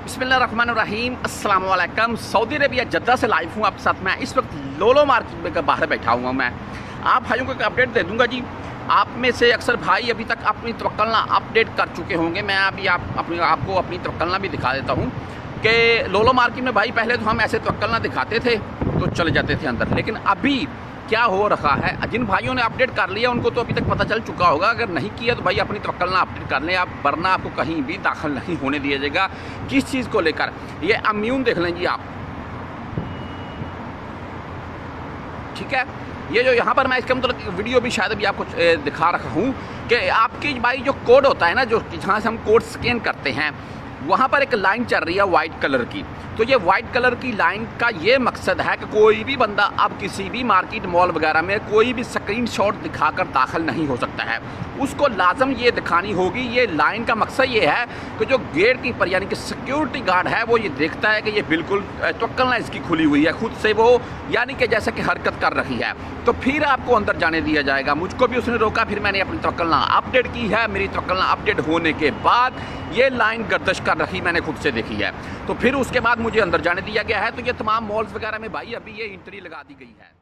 अस्सलाम वालेकुम Saudi Arabia Jeddah से लाइव हूँ आपके साथ मैं। इस वक्त लोलो मार्केट में बाहर बैठा हुआ मैं। आप भाइयों को एक अपडेट दे दूँगा जी। आप में से अक्सर भाई अभी तक अपनी तवक्लना अपडेट कर चुके होंगे। मैं अभी आप अपनी, आपको अपनी तवक्लना भी दिखा देता हूँ कि लोलो मार्केट में भाई पहले तो हम ऐसे तवक्लना दिखाते थे तो चले जाते थे अंदर। लेकिन अभी क्या हो रहा है? जिन भाइयों ने अपडेट कर लिया, उनको तो अभी तक पता चल चुका होगा। अगर नहीं किया तो भाई अपनी तवक्लना अपडेट कर लें। आप वरना आपको कहीं भी दाखिल नहीं होने दिया जाएगा किस चीज़ को लेकर। ये अम्यून देख लें जी आप। ठीक है? ये जो यहाँ पर मैं इसके मतलब वीडियो भी शायद अभी आपको दिखा रखा हूँ कि आपकी भाई जो कोड होता है ना, जो जहाँ से हम कोड स्कैन करते हैं वहाँ पर एक लाइन चल रही है वाइट कलर की। तो ये वाइट कलर की लाइन का ये मकसद है कि कोई भी बंदा अब किसी भी मार्केट मॉल वगैरह में कोई भी स्क्रीन शॉट दिखाकर दाखिल नहीं हो सकता है। उसको लाजम ये दिखानी होगी, ये लाइन का मकसद ये है कि जो गेट कीपर यानी कि सिक्योरिटी गार्ड है, वो ये देखता है कि ये बिल्कुल ना इसकी खुली हुई है, खुद से वो यानी कि जैसे कि हरकत कर रही है। तो फिर आपको अंदर जाने दिया जाएगा। मुझको भी उसने रोका, फिर मैंने अपनी तवक्लना अपडेट की है। मेरी तवक्लना अपडेट होने के बाद ये लाइन गर्दश कर रही मैंने खुद से देखी है। तो फिर उसके बाद मुझे अंदर जाने दिया गया है। तो ये तमाम मॉल्स वगैरह में भाई अभी ये इंट्री लगा दी गई है।